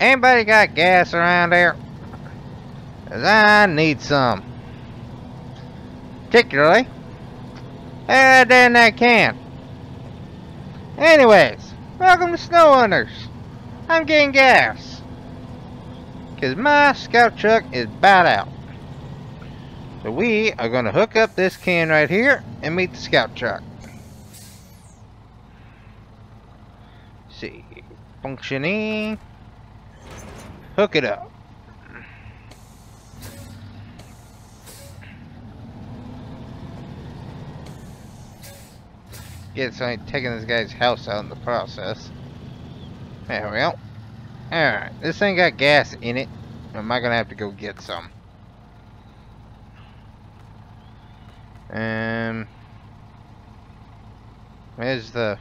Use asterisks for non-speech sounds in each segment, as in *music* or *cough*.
Anybody got gas around there? 'Cause I need some. Particularly. Uh, in that can. Anyways, welcome to Snow Runners. I'm getting gas. Because my scout truck is bad out. So we are going to hook up this can right here and meet the scout truck. see. Functioning. Hook it up. Get something taking this guy's house out in the process. There we go. Alright, this thing got gas in it. Am I gonna have to go get some? Um, where's the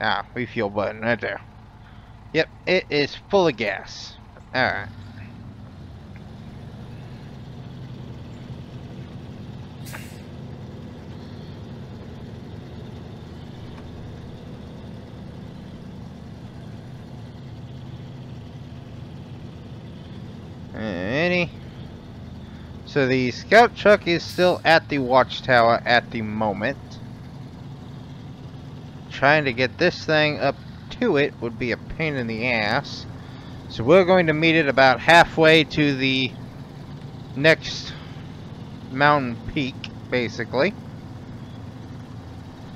ah refuel button right there? Yep, it is full of gas. All right. Any? So the scout truck is still at the watchtower at the moment. Trying to get this thing up to it would be a pain in the ass. So we're going to meet it about halfway to the next mountain peak, basically.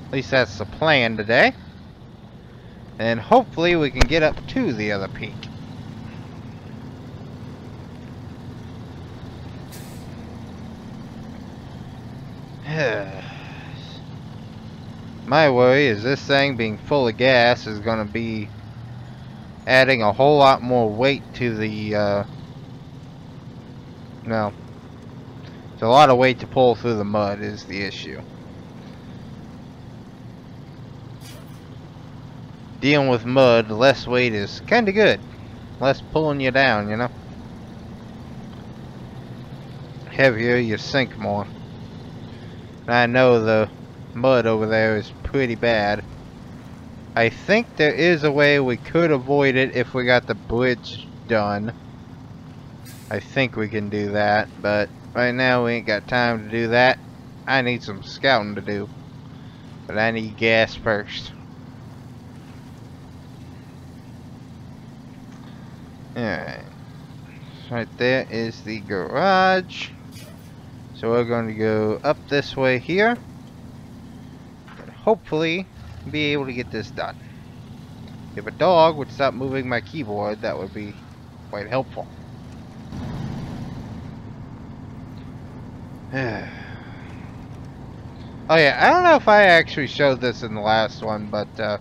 At least that's the plan today. And hopefully we can get up to the other peak. My worry is this thing being full of gas is going to be adding a whole lot more weight to the, uh, no. It's a lot of weight to pull through the mud is the issue. Dealing with mud, less weight is kind of good. Less pulling you down, you know. Heavier, you sink more. I know the mud over there is pretty bad. I think there is a way we could avoid it if we got the bridge done. I think we can do that, but right now we ain't got time to do that. I need some scouting to do. But I need gas first. Alright. Right there is the garage. So we're going to go up this way here hopefully be able to get this done. If a dog would stop moving my keyboard, that would be quite helpful. *sighs* oh yeah, I don't know if I actually showed this in the last one, but uh,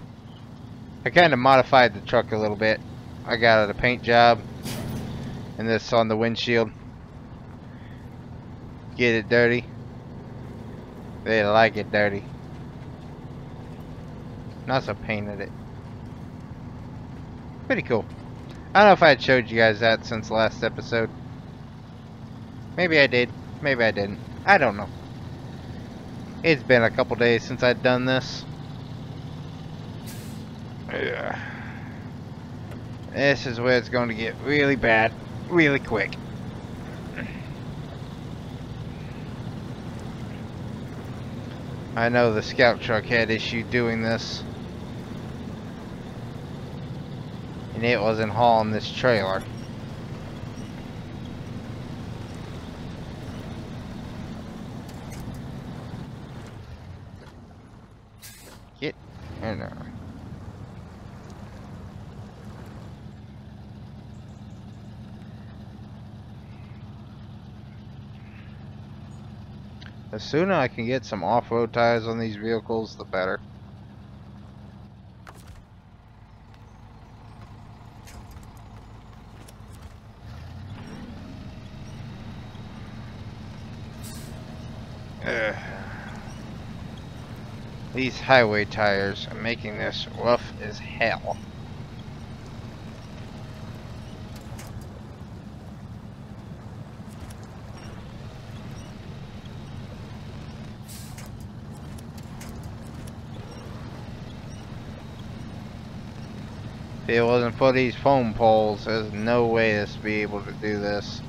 I kind of modified the truck a little bit. I got it a paint job and this on the windshield. Get it dirty. They like it dirty. NASA painted it. Pretty cool. I don't know if I had showed you guys that since last episode. Maybe I did. Maybe I didn't. I don't know. It's been a couple days since I'd done this. Yeah. This is where it's going to get really bad, really quick. I know the scout truck had issue doing this. and it wasn't hauling this trailer. Get in there. The sooner I can get some off-road tires on these vehicles, the better. These highway tires are making this rough as hell. If it wasn't for these foam poles, there's no way would be able to do this.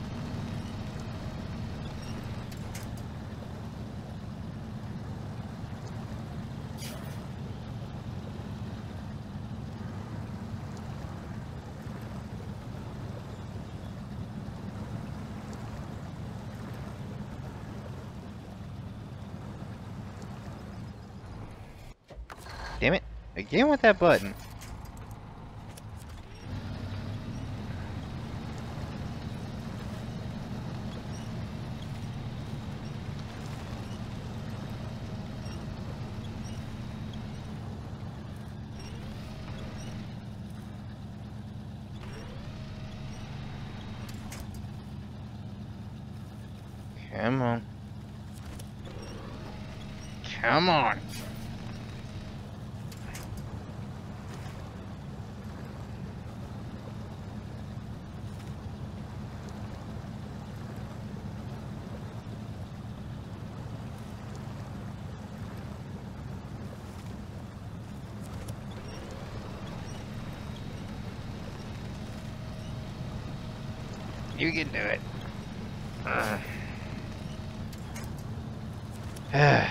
Damn it. Again with that button. Come on. Come on. You can do it. Uh. *sighs*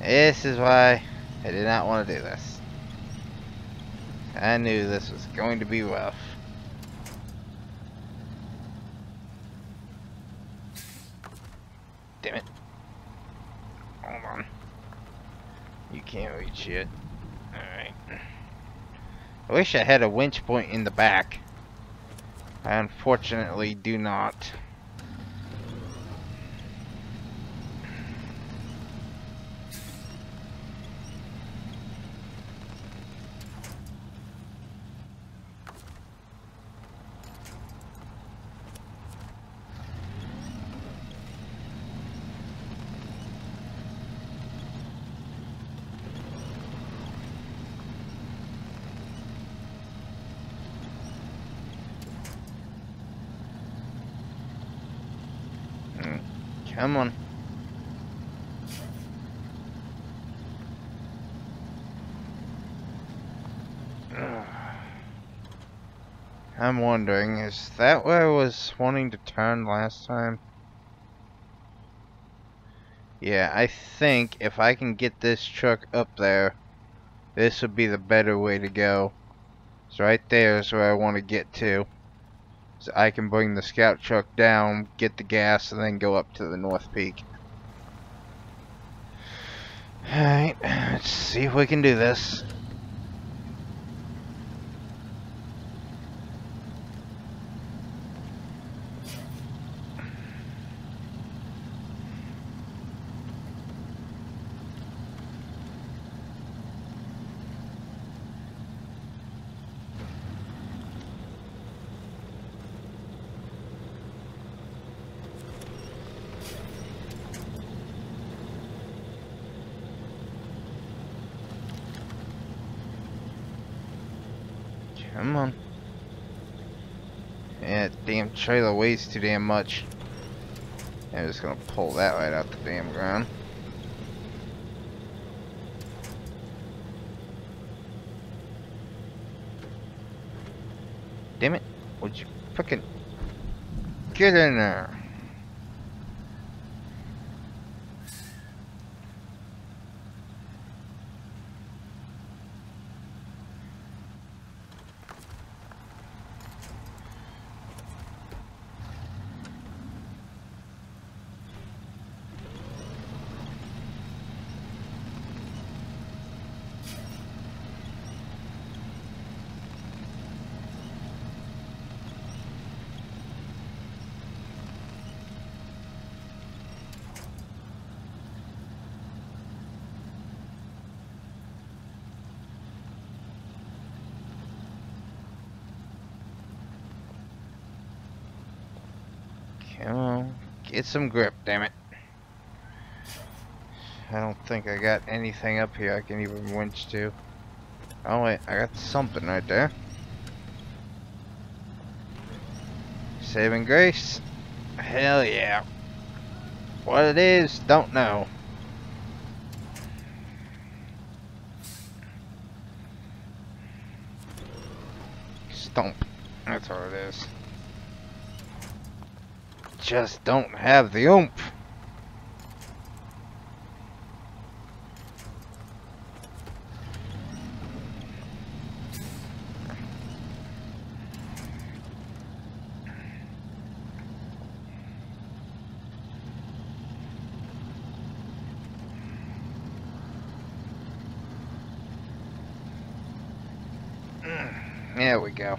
this is why I did not want to do this. I knew this was going to be rough. Damn it. Hold on. You can't reach it. Alright. I wish I had a winch point in the back. I unfortunately do not. Come on. I'm wondering, is that where I was wanting to turn last time? Yeah, I think if I can get this truck up there, this would be the better way to go. So right there is where I want to get to. So I can bring the scout truck down, get the gas, and then go up to the North Peak. Alright, let's see if we can do this. Come on. Yeah, damn trailer weighs too damn much. I'm just gonna pull that right out the damn ground. Damn it. Would you fucking get in there? Come on. Get some grip, damn it. I don't think I got anything up here I can even winch to. Oh wait, I got something right there. Saving grace? Hell yeah. What it is, don't know. Stomp. That's what it is. Just don't have the oomph. Mm, there we go.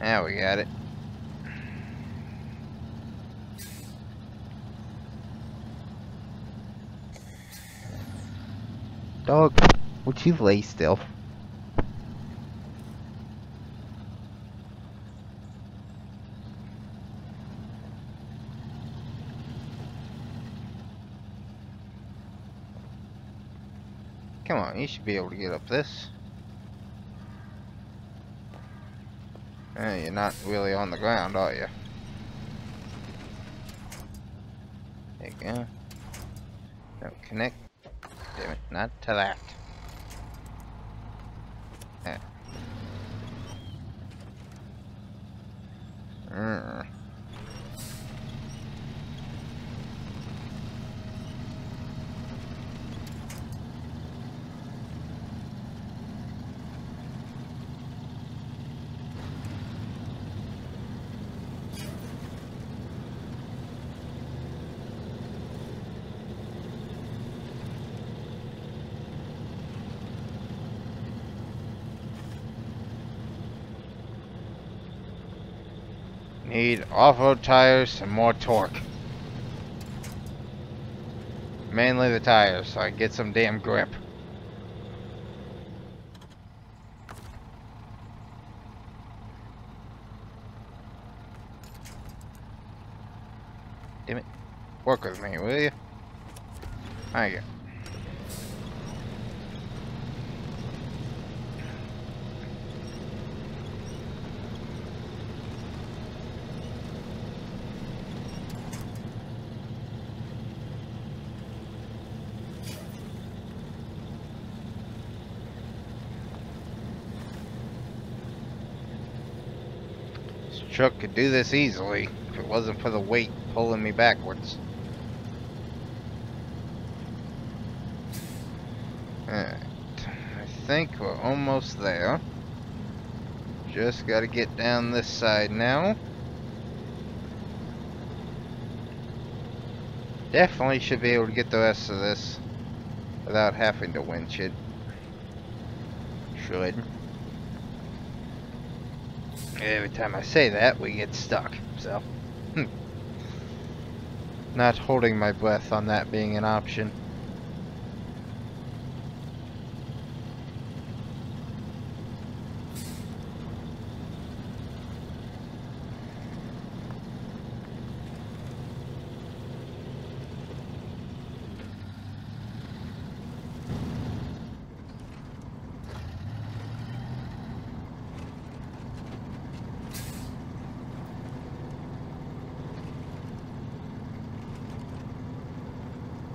Now we got it. Dog, would you lay still? Come on, you should be able to get up this. You're not really on the ground, are you? There you go. Don't connect. Not to that. Yeah. Mm. Need off-road tires and more torque. Mainly the tires, so I get some damn grip. Damn it. Work with me, will you? Thank you. This truck could do this easily if it wasn't for the weight pulling me backwards. Alright. I think we're almost there. Just gotta get down this side now. Definitely should be able to get the rest of this without having to winch it. Should. Every time I say that, we get stuck, so. hmm. Not holding my breath on that being an option.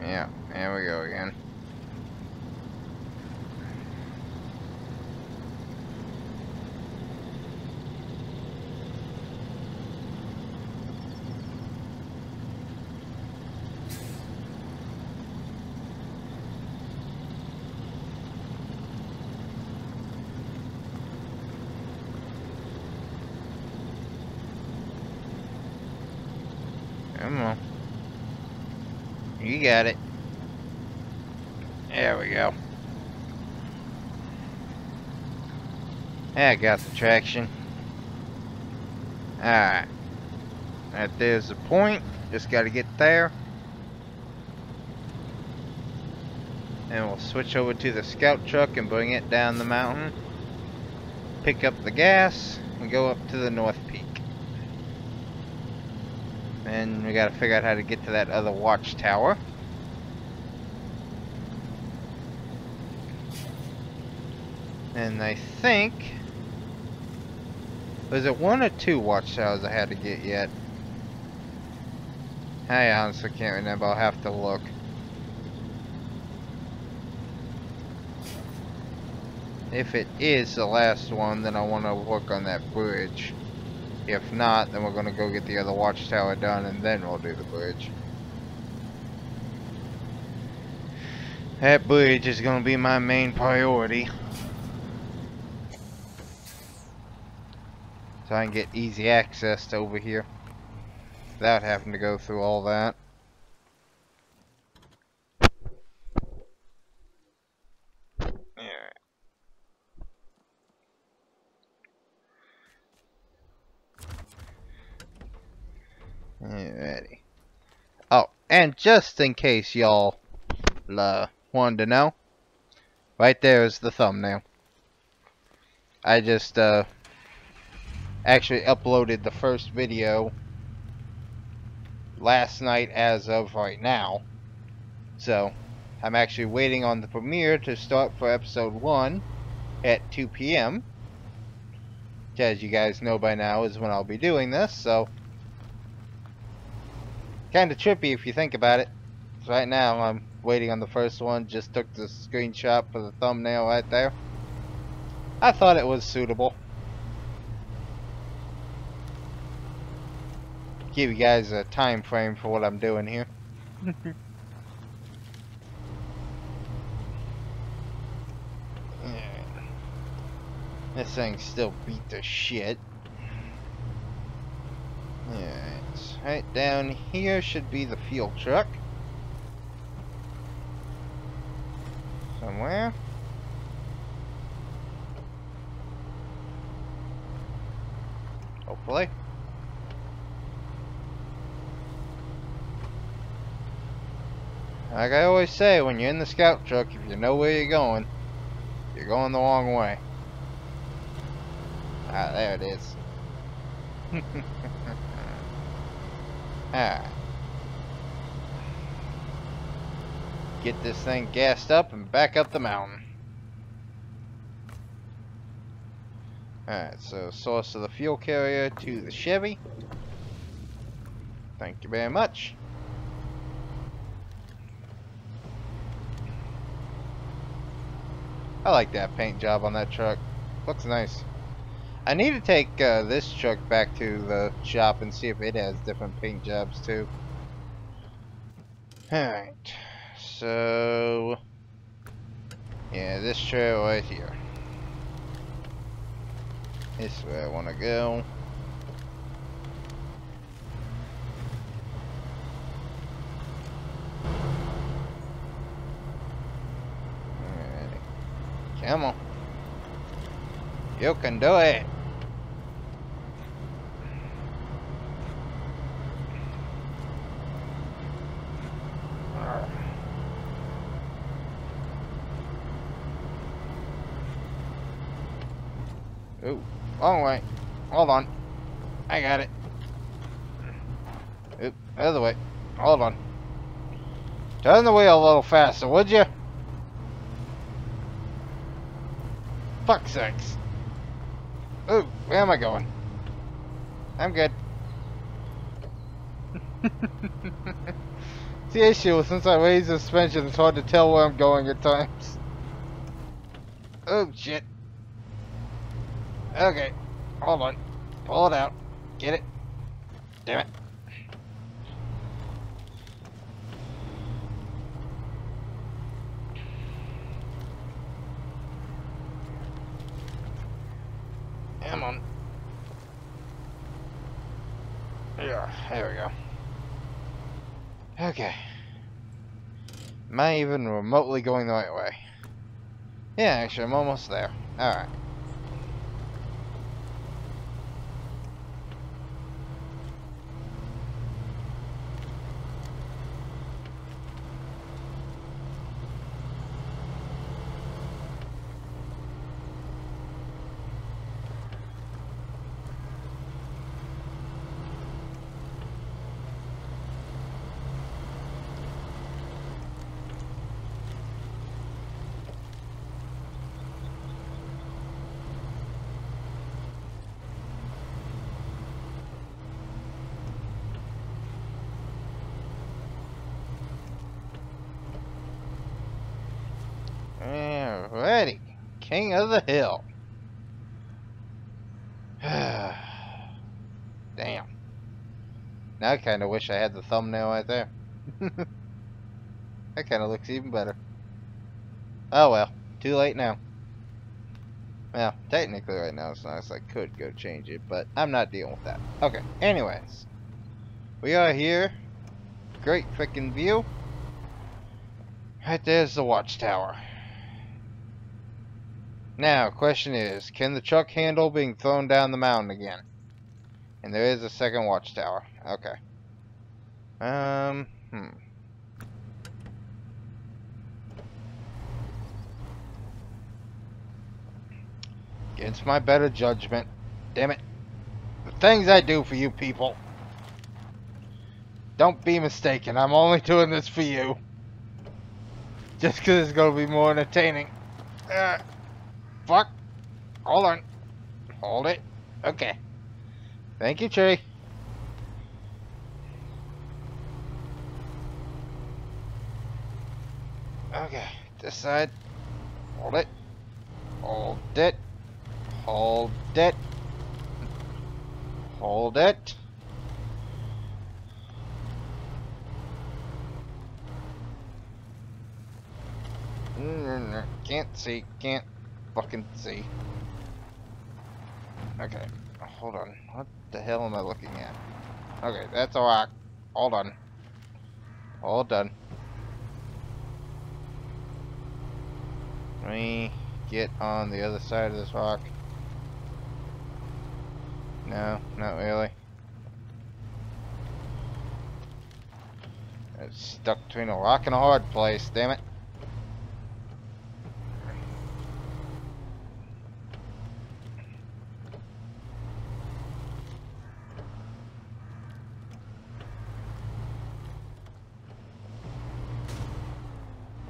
Yeah, there we go again. Come on. You got it. We go. Yeah, I got the traction. Alright. That there's the point. Just gotta get there. And we'll switch over to the scout truck and bring it down the mountain. Pick up the gas and go up to the north peak. And we gotta figure out how to get to that other watchtower. And I think... Was it one or two watchtowers I had to get yet? I honestly can't remember. I'll have to look. If it is the last one, then I want to work on that bridge. If not, then we're going to go get the other watchtower done and then we'll do the bridge. That bridge is going to be my main priority. So I can get easy access to over here. Without having to go through all that. Alrighty. Oh, and just in case y'all uh, wanted to know, right there is the thumbnail. I just uh, actually uploaded the first video last night as of right now. So, I'm actually waiting on the premiere to start for episode 1 at 2 p.m. Which, as you guys know by now, is when I'll be doing this, so Kind of trippy if you think about it. Right now, I'm waiting on the first one. Just took the screenshot for the thumbnail right there. I thought it was suitable. Give you guys a time frame for what I'm doing here. *laughs* This thing still beat the shit. Yeah. Right down here should be the fuel truck. Somewhere. Hopefully. Like I always say, when you're in the scout truck, if you know where you're going, you're going the wrong way. Ah, there it is. *laughs* Alright. Get this thing gassed up and back up the mountain. Alright, so source of the fuel carrier to the Chevy. Thank you very much. I like that paint job on that truck. Looks nice. I need to take uh, this truck back to the shop and see if it has different paint jobs too. Alright, so yeah, this trail right here. This is where I want to go. Alrighty. Come on. You can do it. Ooh, long way. Hold on. I got it. Oop, other way. Hold on. Turn the wheel a little faster, would you? Fuck sakes. Oh, where am I going? I'm good. it's the issue since I raised the suspension, it's hard to tell where I'm going at times. Oh shit. Okay. Hold on. Pull it out. Get it. Damn it. Come on. Yeah, there we go. Okay. Am I even remotely going the right way? Yeah, actually, I'm almost there. Alright. King of the hill. *sighs* Damn. Now I kind of wish I had the thumbnail right there. *laughs* that kind of looks even better. Oh well, too late now. Well, technically right now it's nice. I could go change it, but I'm not dealing with that. Okay, anyways. We are here. Great freaking view. Right there's the watchtower. Now, question is, can the truck handle being thrown down the mountain again? And there is a second watchtower. Okay. Um, hmm. Against my better judgment. Damn it. The things I do for you people. Don't be mistaken. I'm only *laughs* doing this for you. Just because it's going to be more entertaining. Uh, fuck. Hold on. Hold it. Okay. Thank you, Tree. Okay. This side. Hold it. Hold it. Hold it. Hold it. Mm, mm, mm. Can't see. Can't fucking see. Okay. Hold on. What the hell am I looking at? Okay, that's a rock. All done. All done. Let me get on the other side of this rock. No, not really. It's stuck between a rock and a hard place, damn it.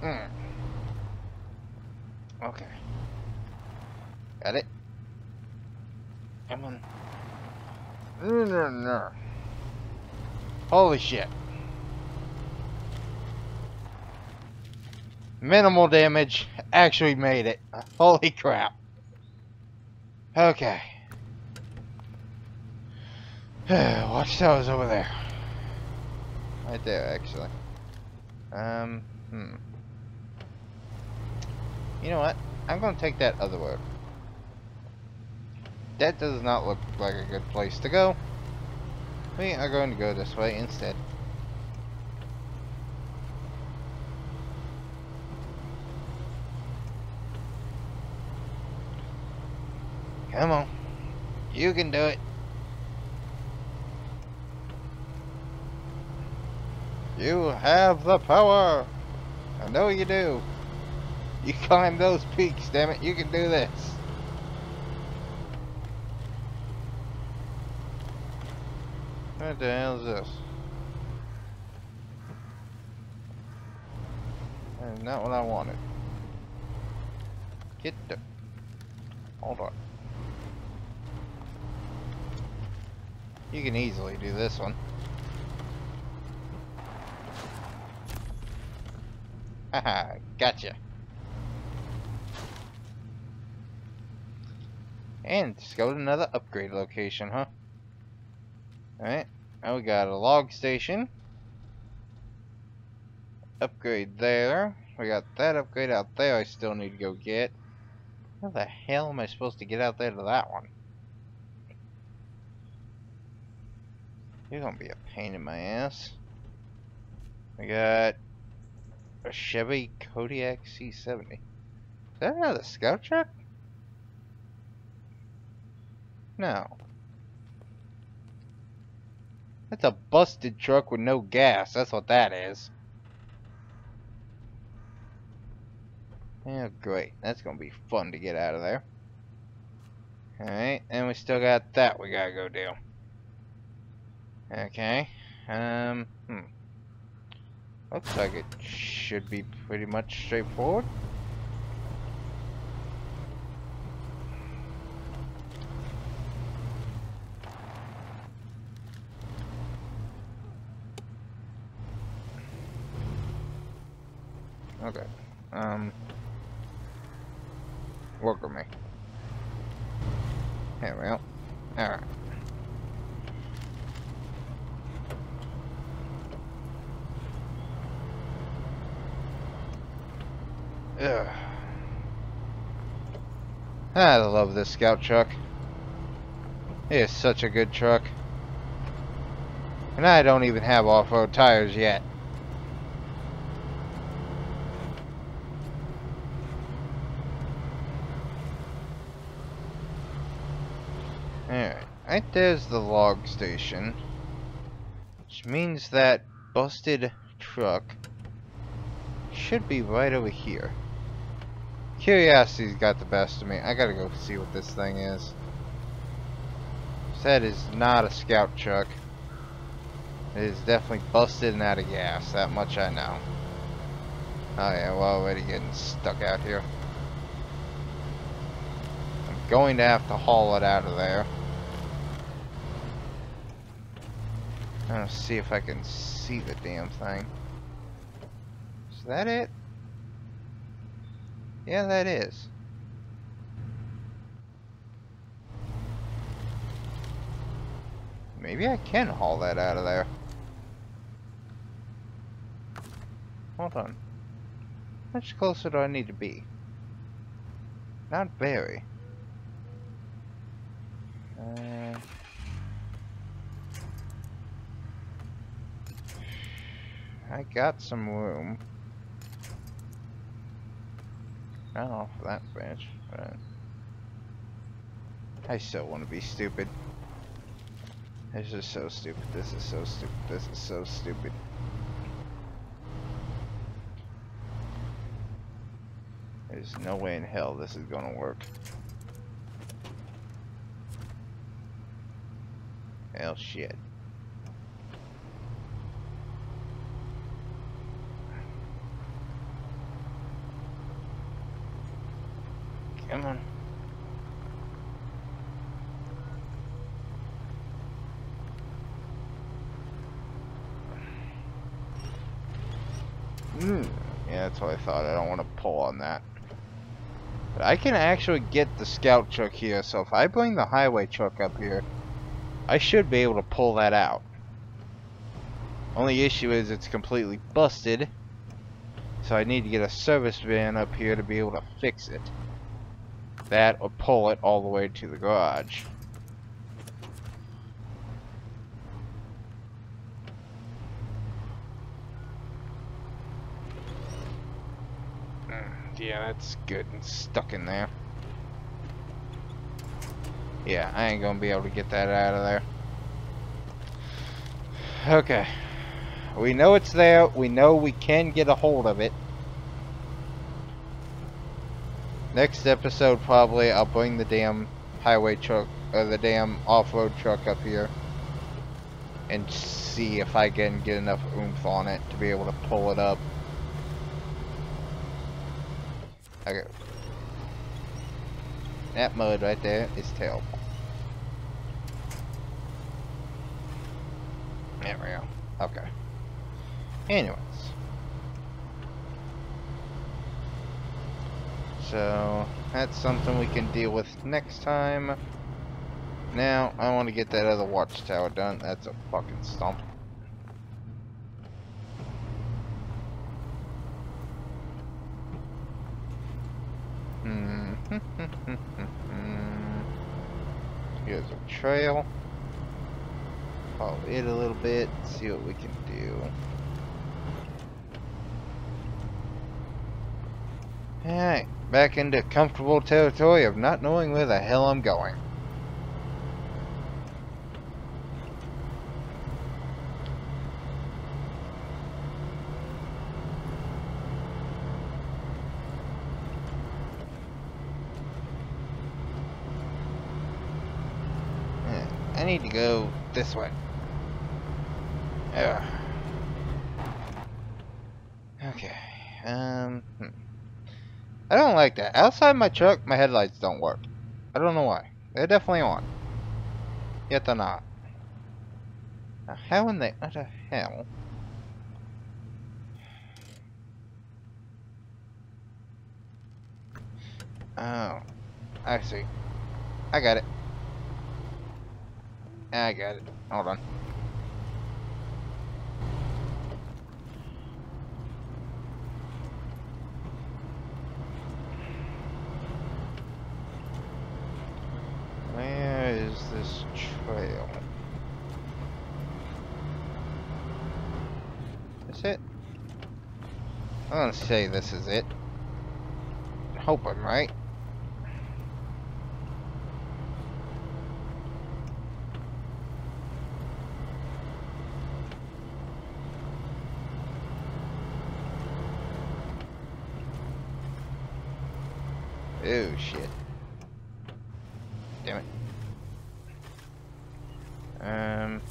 Hmm. Okay. Got it? Come on. No, no, no. Shit. Minimal damage. Actually made it. *laughs* Holy crap. Okay. *sighs* Watchtowers over there. Right there, actually. Um, hmm. You know what? I'm going to take that other road. That does not look like a good place to go. We are going to go this way instead. Come on. You can do it. You have the power. I know you do. You climb those peaks, damn it. You can do this. What the hell is this? That's not what I wanted. Get the... Hold on. You can easily do this one. Haha, *laughs* gotcha. And just go to another upgrade location, huh? Alright, now we got a log station. Upgrade there. We got that upgrade out there I still need to go get. How the hell am I supposed to get out there to that one? You're gonna be a pain in my ass. We got a Chevy Kodiak C70. Is that another scout truck? No. That's a busted truck with no gas. That's what that is. Oh, great. That's going to be fun to get out of there. Alright, and we still got that we gotta go do. Okay. Um, hmm. Looks like it should be pretty much straightforward. Okay. Um. Work with me. There we go. Alright. Ugh. I love this scout truck. It is such a good truck. And I don't even have off-road tires yet. Alright, right there's the log station. Which means that busted truck should be right over here. Curiosity's got the best of me. I gotta go see what this thing is. That is not a scout truck. It is definitely busted and out of gas. That much I know. Oh yeah, we're already getting stuck out here. I'm going to have to haul it out of there. Gonna see if I can see the damn thing. Is that it? Yeah, that is. Maybe I can haul that out of there. Hold on. How much closer do I need to be? Not very. Uh, I got some room. Not off that bench, but I still want to be stupid. This is so stupid. This is so stupid. This is so stupid. There's no way in hell this is gonna work. Hell shit. Come on. Hmm. Yeah, that's what I thought. I don't want to pull on that. But I can actually get the scout truck here, so if I bring the highway truck up here, I should be able to pull that out. Only issue is it's completely busted, so I need to get a service van up here to be able to fix it. That or pull it all the way to the garage. Yeah, that's good and stuck in there. Yeah, I ain't gonna be able to get that out of there. Okay. We know it's there. We know we can get a hold of it. Next episode, probably, I'll bring the damn highway truck, or the damn off-road truck up here. And see if I can get enough oomph on it to be able to pull it up. Okay. That mud right there is terrible. There we go. Okay. Anyways. So, that's something we can deal with next time. Now, I want to get that other watchtower done. That's a fucking stump. Here's a trail. Follow it a little bit, see what we can do. Alright, back into comfortable territory of not knowing where the hell I'm going. I need to go this way. Yeah. Okay. Um. Hmm. I don't like that. Outside my truck, my headlights don't work. I don't know why. They're definitely on. Yet they're not. Now, how in the, what the hell? Oh. I see. I got it. I got it. Hold on. Where is this trail? Is it? I'm gonna say this is it. Hope I'm right. Oh shit. Damn it. Um.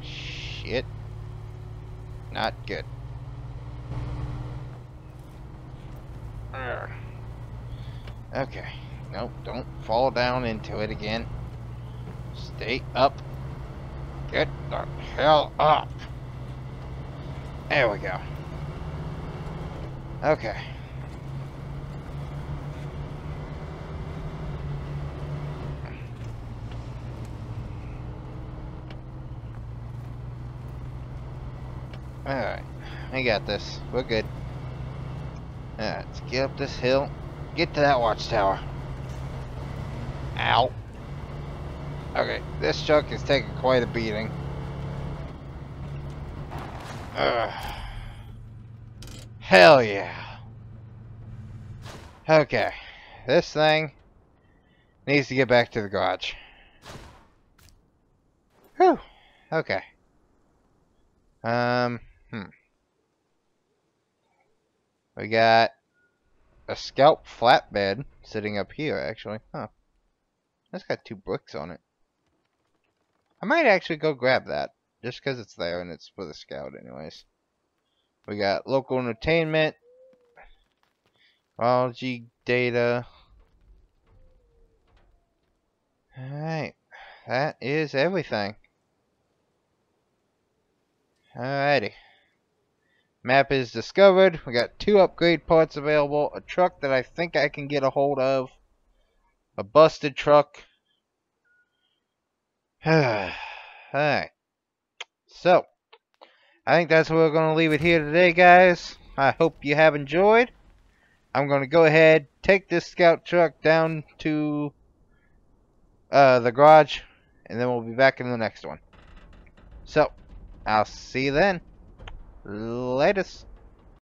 Shit. Not good. Okay. Nope, don't fall down into it again. Stay up. Get the hell up. There we go. Okay. Alright. We got this. We're good. Alright, let's get up this hill. Get to that watchtower. Ow. Okay, this truck is taking quite a beating. Ugh. Hell yeah. Okay. This thing needs to get back to the garage. Whew. Okay. Um, hmm. We got a scout flatbed sitting up here, actually. Huh. That's got two bricks on it. I might actually go grab that. Just because it's there and it's for the scout anyways. We got local entertainment. Biology data. Alright. That is everything. Alrighty. Map is discovered. We got two upgrade parts available. A truck that I think I can get a hold of. A busted truck. Alright. So, I think that's where we're going to leave it here today, guys. I hope you have enjoyed. I'm going to go ahead, take this scout truck down to uh, the garage, and then we'll be back in the next one. So, I'll see you then. Latest.